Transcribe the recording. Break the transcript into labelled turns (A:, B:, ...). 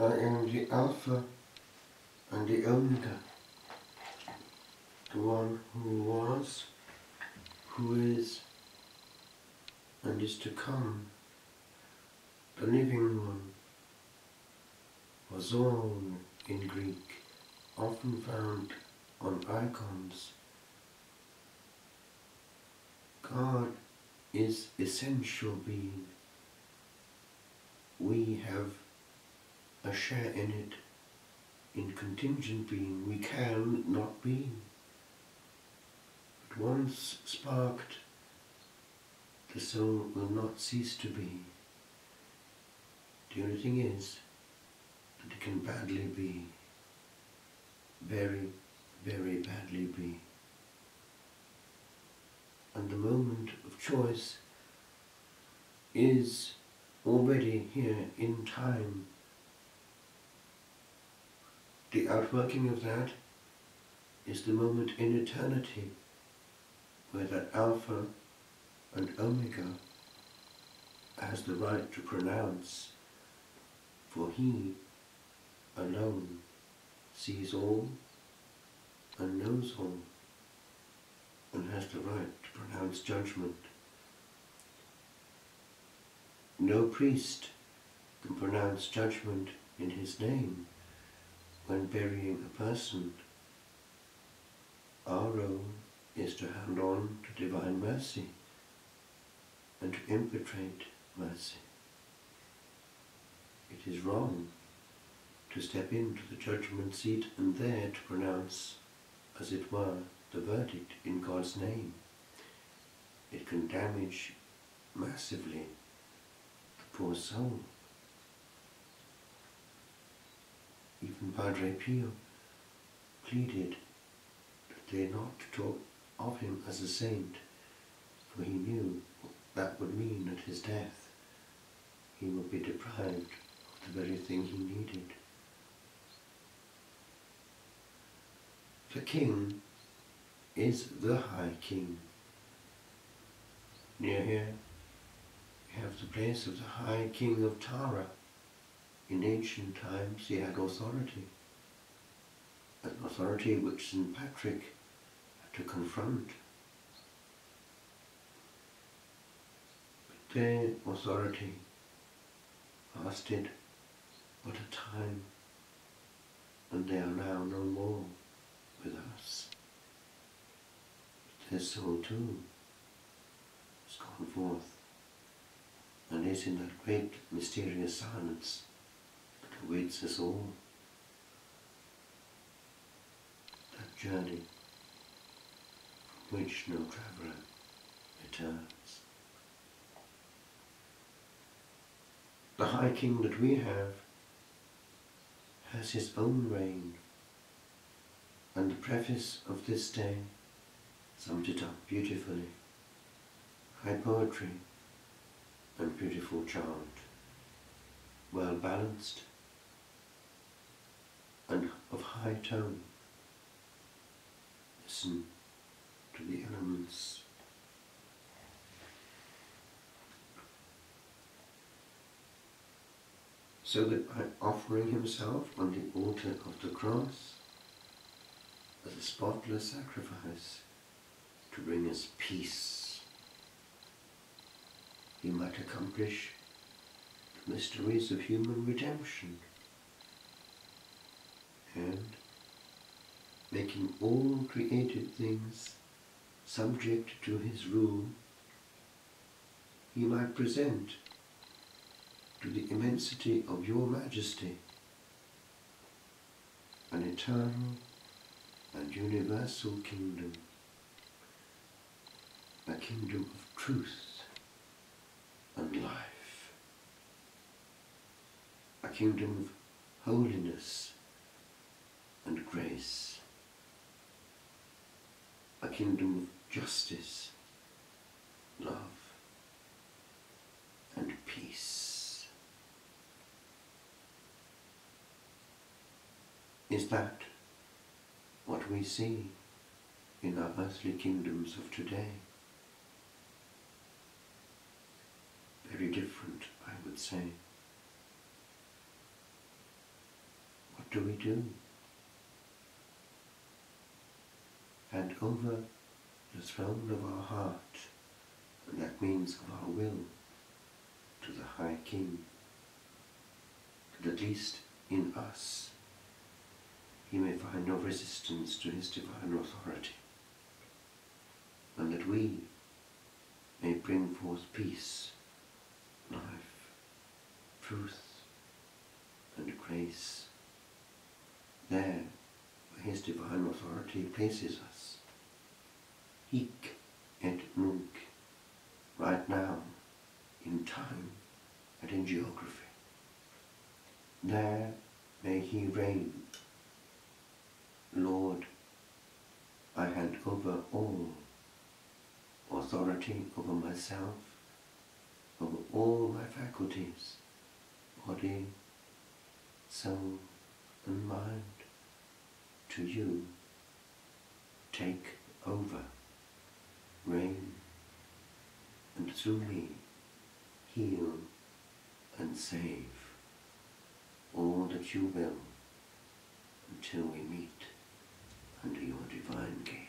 A: I am the Alpha and the Omega, the one who was, who is, and is to come, the living one, was all in Greek, often found on icons. God is essential being. We have a share in it. In contingent being, we can not be. But once sparked, the soul will not cease to be. The only thing is that it can badly be. Very, very badly be. And the moment of choice is already here in time the outworking of that is the moment in eternity where that Alpha and Omega has the right to pronounce, for he alone sees all and knows all and has the right to pronounce judgment. No priest can pronounce judgment in his name when burying a person, our role is to hand on to divine mercy and to impetrate mercy. It is wrong to step into the judgment seat and there to pronounce, as it were, the verdict in God's name. It can damage massively the poor soul. Even Padre Pio pleaded that they not talk of him as a saint, for he knew that would mean at his death he would be deprived of the very thing he needed. The king is the high king. Near here we have the place of the high king of Tara. In ancient times he had authority, an authority which St. Patrick had to confront. But their authority lasted but a time, and they are now no more with us. But their soul too has gone forth and is in that great mysterious silence awaits us all. That journey from which no traveller returns. The High King that we have has his own reign, and the preface of this day summed it up beautifully. High poetry and beautiful chant, well balanced high tone. Listen to the elements. So that by offering himself on the altar of the cross as a spotless sacrifice to bring us peace, he might accomplish the mysteries of human redemption and making all created things subject to his rule, he might present to the immensity of your majesty an eternal and universal kingdom, a kingdom of truth and life, a kingdom of holiness grace, a kingdom of justice, love, and peace. Is that what we see in our earthly kingdoms of today? Very different, I would say. what do we do? Hand over the throne of our heart, and that means of our will, to the High King, that at least in us he may find no resistance to his divine authority, and that we may bring forth peace, life, truth, and grace there where his divine authority places us. Hic et nunc, right now, in time and in geography. There may he reign. Lord, I hand over all authority over myself, over all my faculties, body, soul, and mind, to you. Take over, reign, and through me heal and save all that you will until we meet under your divine gaze.